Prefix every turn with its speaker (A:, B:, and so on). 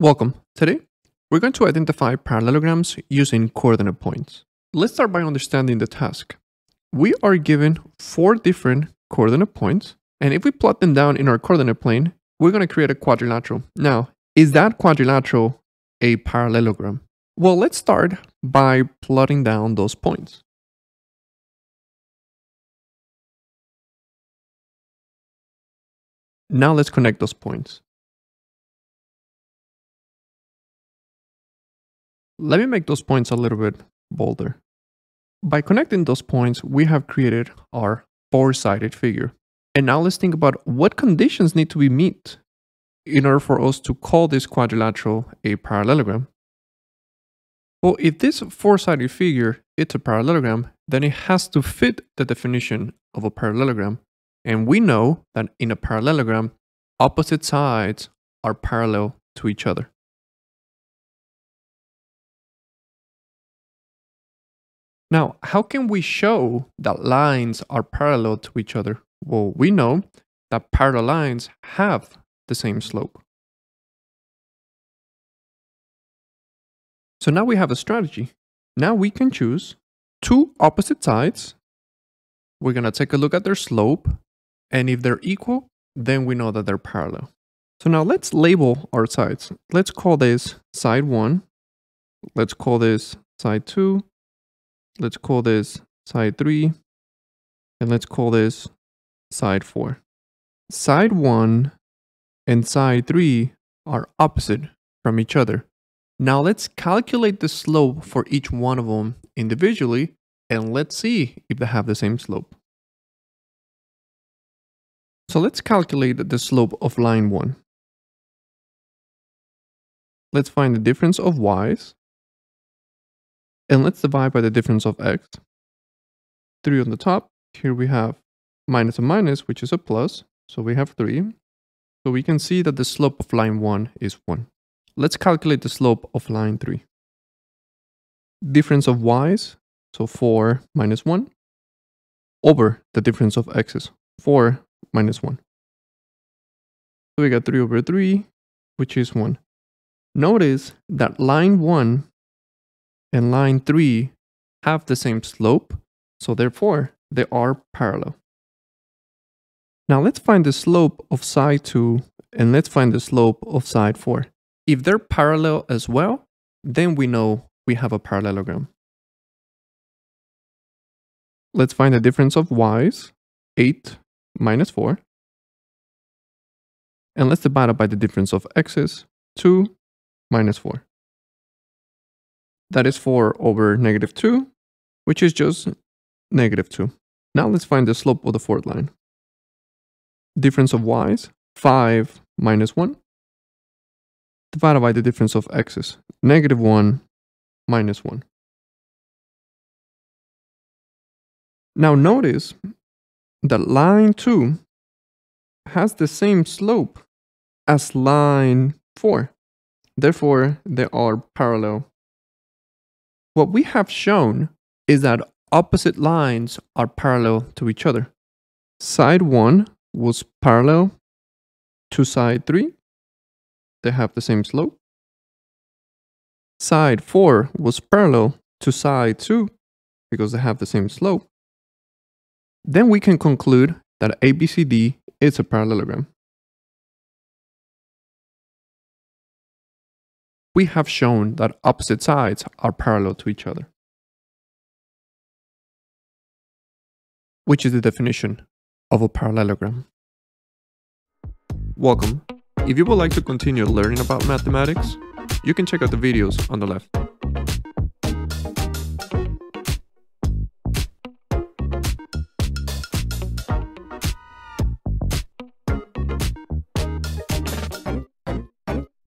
A: Welcome. Today, we're going to identify parallelograms using coordinate points. Let's start by understanding the task. We are given four different coordinate points, and if we plot them down in our coordinate plane, we're going to create a quadrilateral. Now, is that quadrilateral a parallelogram? Well, let's start by plotting down those points. Now let's connect those points. Let me make those points a little bit bolder. By connecting those points, we have created our four-sided figure. And now let's think about what conditions need to be met in order for us to call this quadrilateral a parallelogram. Well, if this four-sided figure is a parallelogram, then it has to fit the definition of a parallelogram. And we know that in a parallelogram, opposite sides are parallel to each other. Now, how can we show that lines are parallel to each other? Well, we know that parallel lines have the same slope. So now we have a strategy. Now we can choose two opposite sides. We're going to take a look at their slope. And if they're equal, then we know that they're parallel. So now let's label our sides. Let's call this side 1. Let's call this side 2. Let's call this side 3. And let's call this side 4. Side 1 and side 3 are opposite from each other. Now let's calculate the slope for each one of them individually and let's see if they have the same slope. So let's calculate the slope of line 1. Let's find the difference of y's and let's divide by the difference of x. 3 on the top. Here we have minus a minus, which is a plus. So we have 3. So we can see that the slope of line 1 is 1. Let's calculate the slope of line 3. Difference of y's, so 4 minus 1, over the difference of x's, 4 minus 1. So we got 3 over 3, which is 1. Notice that line 1 and line 3 have the same slope, so therefore they are parallel. Now let's find the slope of side 2 and let's find the slope of side 4. If they're parallel as well, then we know we have a parallelogram. Let's find the difference of y's, 8 minus 4. And let's divide it by the difference of x's, 2 minus 4. That is 4 over negative 2, which is just negative 2. Now let's find the slope of the fourth line. Difference of y's, 5 minus 1, divided by the difference of x's, negative 1 minus 1. Now notice that line 2 has the same slope as line 4. Therefore, they are parallel what we have shown is that opposite lines are parallel to each other. Side 1 was parallel to side 3. They have the same slope. Side 4 was parallel to side 2 because they have the same slope. Then we can conclude that ABCD is a parallelogram. We have shown that opposite sides are parallel to each other. Which is the definition of a parallelogram. Welcome. If you would like to continue learning about mathematics, you can check out the videos on the left.